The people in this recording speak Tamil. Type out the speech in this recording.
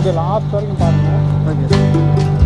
அது லாஸ்ட் வரைக்கும் பாருங்கள் ஓகே